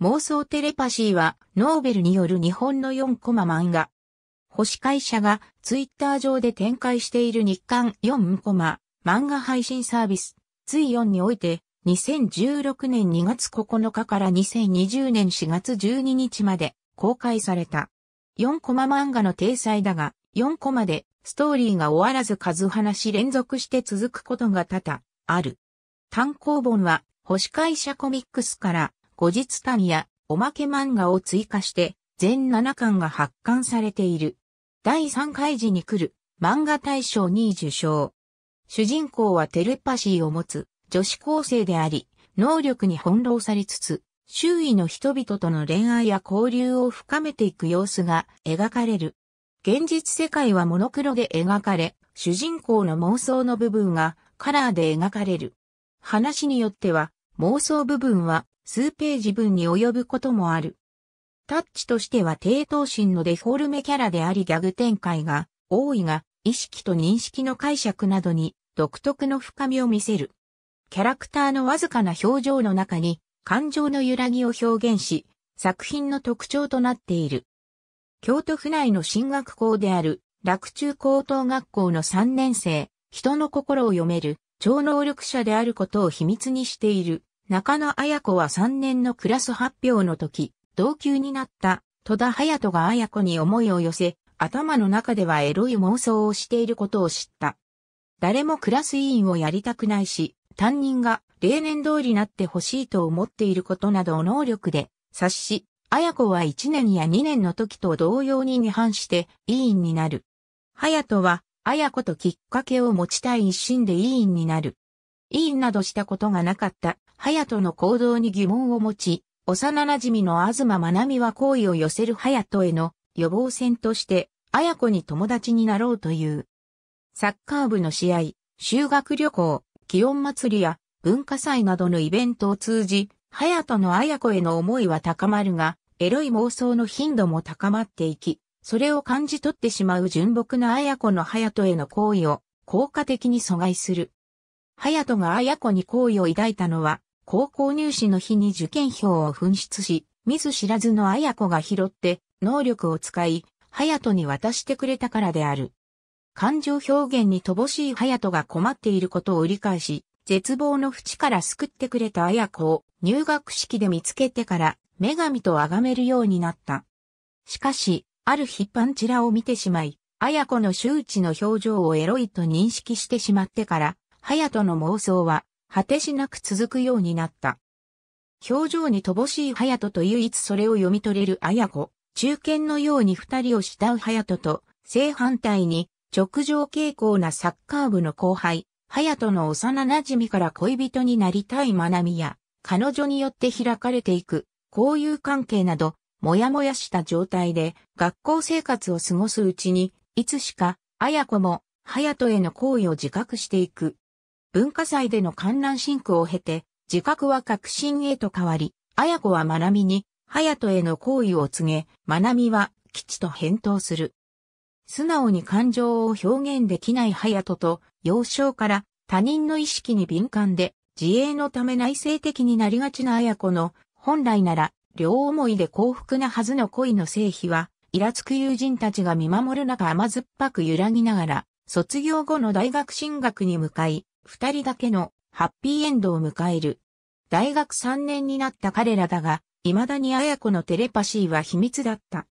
妄想テレパシーはノーベルによる日本の4コマ漫画。星会社がツイッター上で展開している日刊4コマ漫画配信サービス、ツイ4において2016年2月9日から2020年4月12日まで公開された。4コマ漫画の体裁だが、4コマでストーリーが終わらず数話連続して続くことが多々ある。単行本は星会社コミックスから後日談やおまけ漫画を追加して全7巻が発刊されている。第3回時に来る漫画大賞に受賞。主人公はテレパシーを持つ女子高生であり、能力に翻弄されつつ、周囲の人々との恋愛や交流を深めていく様子が描かれる。現実世界はモノクロで描かれ、主人公の妄想の部分がカラーで描かれる。話によっては妄想部分は数ページ分に及ぶこともある。タッチとしては低等身のデフォルメキャラでありギャグ展開が多いが、意識と認識の解釈などに独特の深みを見せる。キャラクターのわずかな表情の中に感情の揺らぎを表現し、作品の特徴となっている。京都府内の進学校である楽中高等学校の3年生、人の心を読める超能力者であることを秘密にしている中野彩子は3年のクラス発表の時、同級になった戸田隼人が彩子に思いを寄せ、頭の中ではエロい妄想をしていることを知った。誰もクラス委員をやりたくないし、担任が例年通りなってほしいと思っていることなどを能力で察し、彩子は1年や2年の時と同様に違反して委員になる。隼人は彩子ときっかけを持ちたい一心で委員になる。委員などしたことがなかった隼人の行動に疑問を持ち、幼馴染の東まなみは好意を寄せる隼人への予防線として、綾子に友達になろうという。サッカー部の試合、修学旅行、気温祭りや文化祭などのイベントを通じ、隼人の綾子への思いは高まるが、エロい妄想の頻度も高まっていき、それを感じ取ってしまう純朴な綾子の隼人への行為を効果的に阻害する。隼人が綾子に好意を抱いたのは、高校入試の日に受験票を紛失し、見ず知らずの綾子が拾って能力を使い、隼人に渡してくれたからである。感情表現に乏しい隼人が困っていることを理解し、絶望の淵から救ってくれた綾子を入学式で見つけてから女神と崇めるようになった。しかし、ある日パンチラを見てしまい、綾子の周知の表情をエロいと認識してしまってから、隼人の妄想は果てしなく続くようになった。表情に乏しい隼人と唯一それを読み取れる綾子、中堅のように二人を慕う隼人と、正反対に直上傾向なサッカー部の後輩、隼人の幼馴染から恋人になりたい愛美や、彼女によって開かれていく、交友関係など、もやもやした状態で学校生活を過ごすうちに、いつしか、綾子も、隼人への行為を自覚していく。文化祭での観覧シンクを経て、自覚は確信へと変わり、綾子はまなみに、隼人への行為を告げ、まなみは、吉と返答する。素直に感情を表現できない隼人と、幼少から他人の意識に敏感で、自衛のため内省的になりがちな綾子の、本来なら、両思いで幸福なはずの恋の成否は、イラつく友人たちが見守る中甘酸っぱく揺らぎながら、卒業後の大学進学に向かい、二人だけのハッピーエンドを迎える。大学三年になった彼らだが、未だに綾子のテレパシーは秘密だった。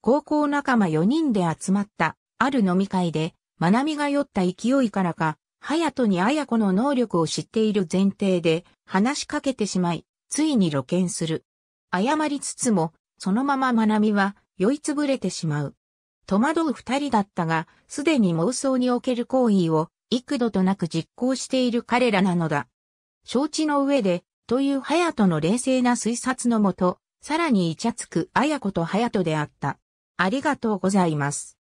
高校仲間四人で集まったある飲み会で、まなみが酔った勢いからか、隼人に綾子の能力を知っている前提で話しかけてしまい、ついに露見する。謝りつつも、そのまままなみは酔いつぶれてしまう。戸惑う二人だったが、すでに妄想における行為を幾度となく実行している彼らなのだ。承知の上で、という隼人の冷静な推察のもと、さらにイチャつく綾子と隼人であった。ありがとうございます。